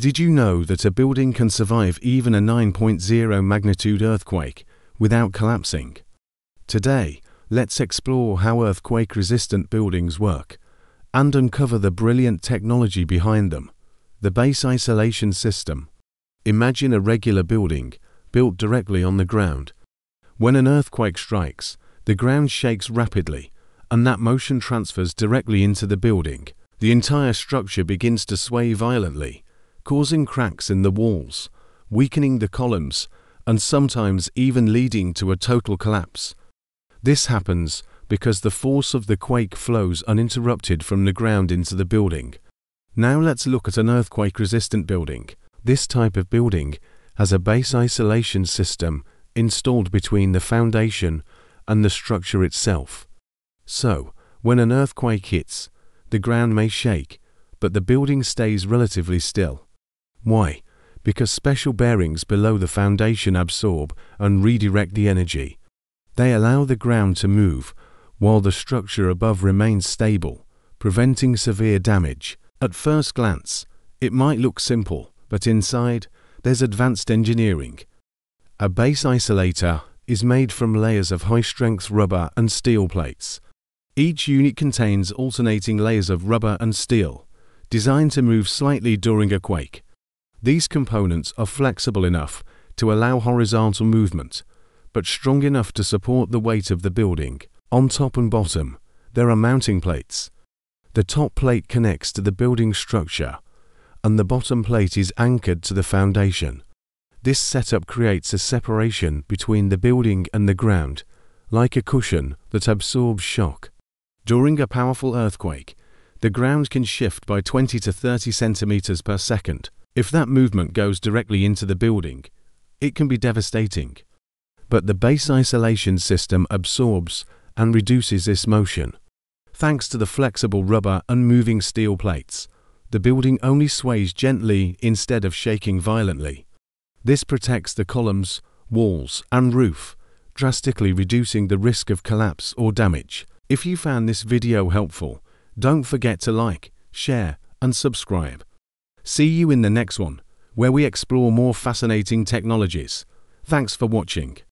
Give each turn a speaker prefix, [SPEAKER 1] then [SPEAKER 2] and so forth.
[SPEAKER 1] Did you know that a building can survive even a 9.0 magnitude earthquake without collapsing? Today, let's explore how earthquake resistant buildings work and uncover the brilliant technology behind them. The base isolation system. Imagine a regular building built directly on the ground. When an earthquake strikes, the ground shakes rapidly, and that motion transfers directly into the building. The entire structure begins to sway violently, causing cracks in the walls, weakening the columns, and sometimes even leading to a total collapse. This happens because the force of the quake flows uninterrupted from the ground into the building. Now let's look at an earthquake-resistant building. This type of building has a base isolation system installed between the foundation and the structure itself. So, when an earthquake hits, the ground may shake, but the building stays relatively still. Why? Because special bearings below the foundation absorb and redirect the energy. They allow the ground to move while the structure above remains stable, preventing severe damage. At first glance, it might look simple, but inside, there's advanced engineering. A base isolator is made from layers of high-strength rubber and steel plates. Each unit contains alternating layers of rubber and steel, designed to move slightly during a quake. These components are flexible enough to allow horizontal movement, but strong enough to support the weight of the building. On top and bottom, there are mounting plates. The top plate connects to the building structure, and the bottom plate is anchored to the foundation. This setup creates a separation between the building and the ground, like a cushion that absorbs shock. During a powerful earthquake, the ground can shift by 20 to 30 centimeters per second. If that movement goes directly into the building, it can be devastating. But the base isolation system absorbs and reduces this motion. Thanks to the flexible rubber and moving steel plates, the building only sways gently instead of shaking violently. This protects the columns, walls, and roof, drastically reducing the risk of collapse or damage. If you found this video helpful, don't forget to like, share, and subscribe. See you in the next one, where we explore more fascinating technologies. Thanks for watching.